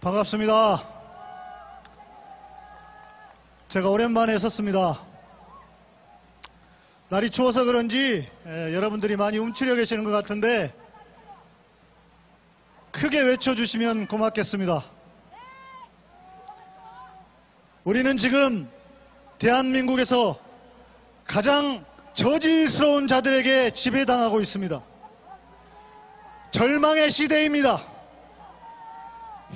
반갑습니다. 제가 오랜만에 섰습니다. 날이 추워서 그런지 에, 여러분들이 많이 움츠려 계시는 것 같은데 크게 외쳐주시면 고맙겠습니다. 우리는 지금 대한민국에서 가장 저질스러운 자들에게 지배당하고 있습니다. 절망의 시대입니다.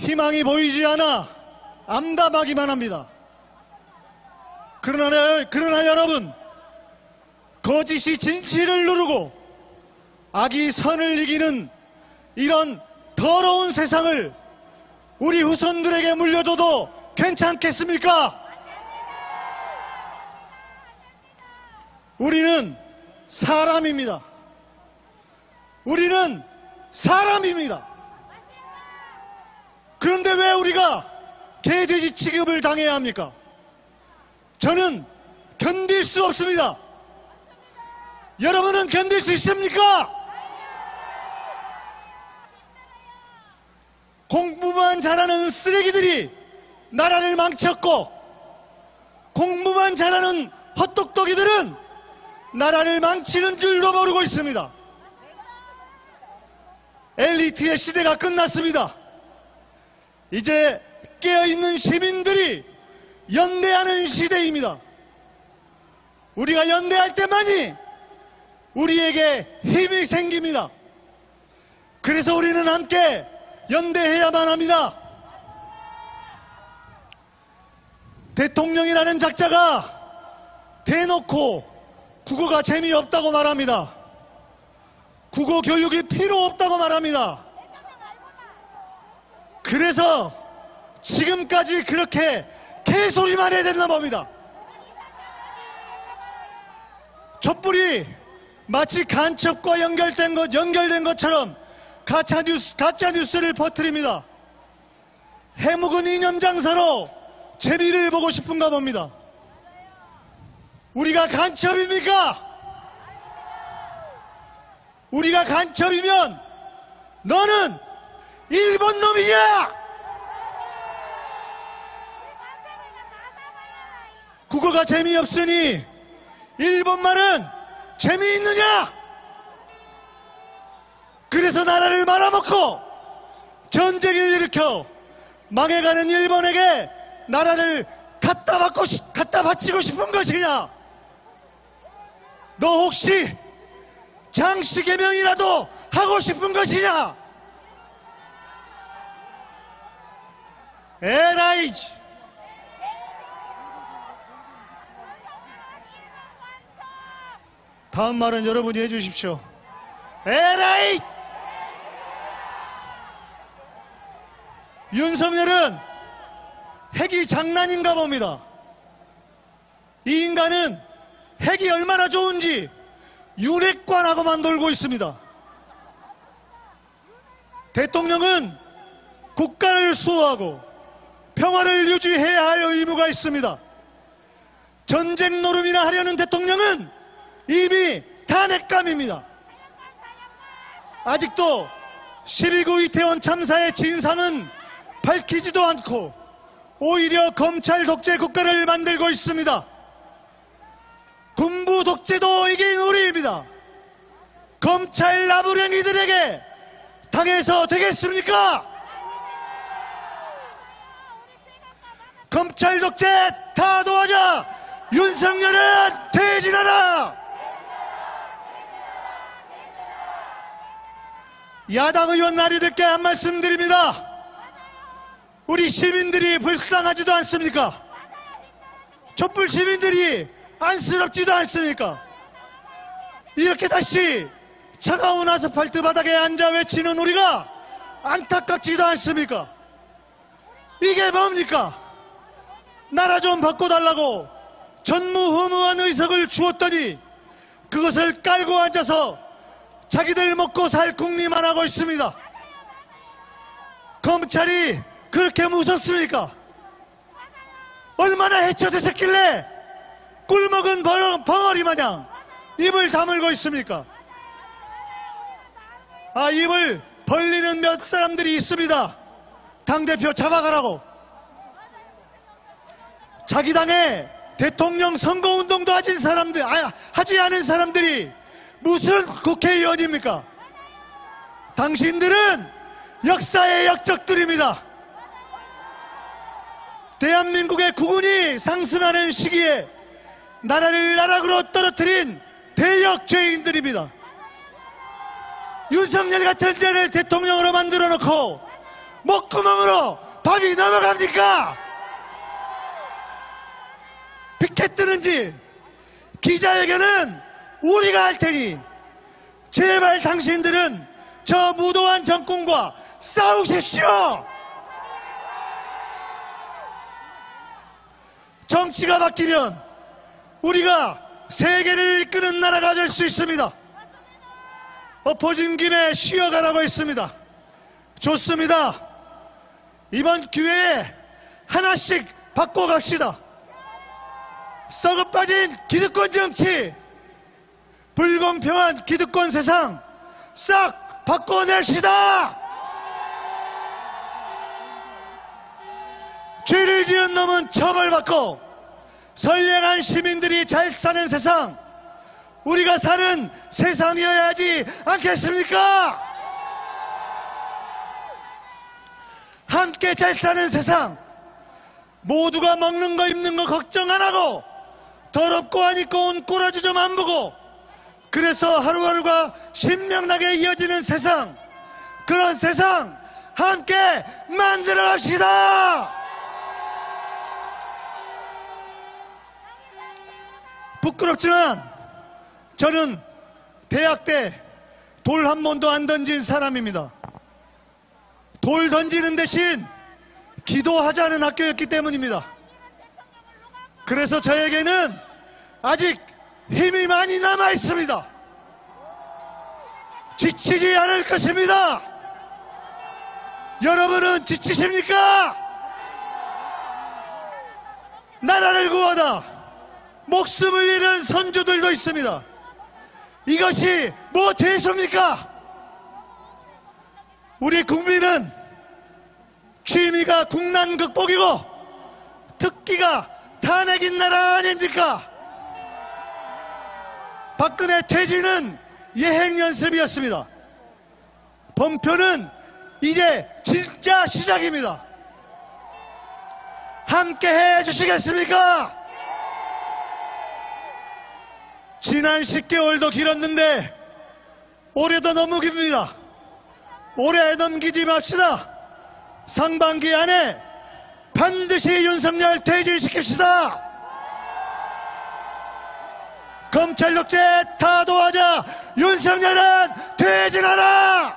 희망이 보이지 않아 암담하기만 합니다. 그러나, 그러나 여러분, 거짓이 진실을 누르고 악이 선을 이기는 이런 더러운 세상을 우리 후손들에게 물려줘도 괜찮겠습니까? 우리는 사람입니다. 우리는 사람입니다. 그런데 왜 우리가 개돼지 취급을 당해야 합니까? 저는 견딜 수 없습니다. 여러분은 견딜 수 있습니까? 공부만 잘하는 쓰레기들이 나라를 망쳤고 공부만 잘하는 헛똑똑이들은 나라를 망치는 줄도 모르고 있습니다. 엘리트의 시대가 끝났습니다. 이제 깨어있는 시민들이 연대하는 시대입니다. 우리가 연대할 때만이 우리에게 힘이 생깁니다. 그래서 우리는 함께 연대해야만 합니다. 대통령이라는 작자가 대놓고 국어가 재미없다고 말합니다. 국어 교육이 필요 없다고 말합니다. 그래서 지금까지 그렇게 개소리만 해야 됐나 봅니다. 촛불이 마치 간첩과 연결된 것, 연결된 것처럼 가짜 뉴스, 가짜 뉴스를 퍼뜨립니다. 해묵은 이념 장사로 재미를 보고 싶은가 봅니다. 우리가 간첩입니까? 우리가 간첩이면 너는 일본 놈이야! 국어가 재미없으니 일본말은 재미있느냐? 그래서 나라를 말아먹고 전쟁을 일으켜 망해가는 일본에게 나라를 갖다 받고 싶- 갖다 바치고 싶은 것이냐? 너 혹시 장씨 개명이라도 하고 싶은 것이냐? 에라이! 다음 말은 여러분이 해주십시오. 에라이! 윤석열은 핵이 장난인가 봅니다. 이 인간은 핵이 얼마나 좋은지 윤핵관하고만 놀고 있습니다. 대통령은 국가를 수호하고 평화를 유지해야 할 의무가 있습니다. 전쟁 노름이나 하려는 대통령은 이미 탄핵감입니다. 아직도 12구 이태원 참사의 진상은 밝히지도 않고 오히려 검찰 독재 국가를 만들고 있습니다. 군부 독재도 이긴 우리입니다. 검찰 나부랭이들에게 당해서 되겠습니까? 검찰 독재 다 도와줘! 윤석열은 퇴진하라! 야당 의원 나리들께 한 말씀 드립니다. 우리 시민들이 불쌍하지도 않습니까? 촛불 시민들이 안쓰럽지도 않습니까? 이렇게 다시 차가운 아스팔트 바닥에 앉아 외치는 우리가 안타깝지도 않습니까? 이게 뭡니까? 나라 좀 바꿔달라고 전무후무한 의석을 주었더니 그것을 깔고 앉아서 자기들 먹고 살 궁리만 하고 있습니다. 검찰이 그렇게 무섭습니까? 얼마나 해쳐드셨길래 꿀먹은 벙- 벙어리 마냥 입을 다물고 있습니까? 아, 입을 벌리는 몇 사람들이 있습니다. 당대표 잡아가라고. 자기 당의 대통령 선거운동도 하진 사람들, 아, 하지 않은 사람들이 무슨 국회의원입니까? 당신들은 역사의 역적들입니다. 대한민국의 국운이 상승하는 시기에 나라를 나락으로 떨어뜨린 대역 죄인들입니다. 윤석열 같은 죄를 대통령으로 만들어 놓고 목구멍으로 밥이 넘어갑니까? 피켓 뜨는지 기자회견은 우리가 할 테니 제발 당신들은 저 무도한 정권과 싸우십시오! 정치가 바뀌면 우리가 세계를 이끄는 나라가 될 수 있습니다. 엎어진 김에 쉬어가라고 했습니다. 좋습니다. 이번 기회에 하나씩 바꿔갑시다. 썩어 빠진 기득권 정치, 불공평한 기득권 세상 싹 바꿔냅시다! 죄를 지은 놈은 처벌받고 선량한 시민들이 잘 사는 세상 우리가 사는 세상이어야 하지 않겠습니까? 함께 잘 사는 세상 모두가 먹는 거 입는 거 걱정 안 하고 더럽고 안 입고 온 꼬라지 좀 안 보고 그래서 하루하루가 신명나게 이어지는 세상 그런 세상 함께 만들어 갑시다! 부끄럽지만 저는 대학 때 돌 한 번도 안 던진 사람입니다. 돌 던지는 대신 기도하자는 학교였기 때문입니다. 그래서 저에게는 아직 힘이 많이 남아 있습니다. 지치지 않을 것입니다. 여러분은 지치십니까? 나라를 구하다 목숨을 잃은 선조들도 있습니다. 이것이 뭐 대수입니까? 우리 국민은 취미가 국난 극복이고 특기가 탄핵인 나라 아닙니까? 박근혜 퇴진은 예행 연습이었습니다. 범표는 이제 진짜 시작입니다. 함께 해 주시겠습니까? 지난 10개월도 길었는데 올해도 너무 깁니다. 올해 넘기지 맙시다. 상반기 안에 반드시 윤석열 퇴진시킵시다. 검찰 독재 타도하자 윤석열은 퇴진하라.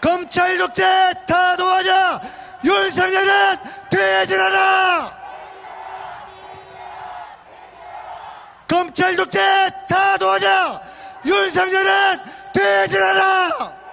검찰 독재 타도하자 윤석열은 퇴진하라. 검찰 독재 타도하자 윤석열은 퇴진하라!